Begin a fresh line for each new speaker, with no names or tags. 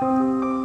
Música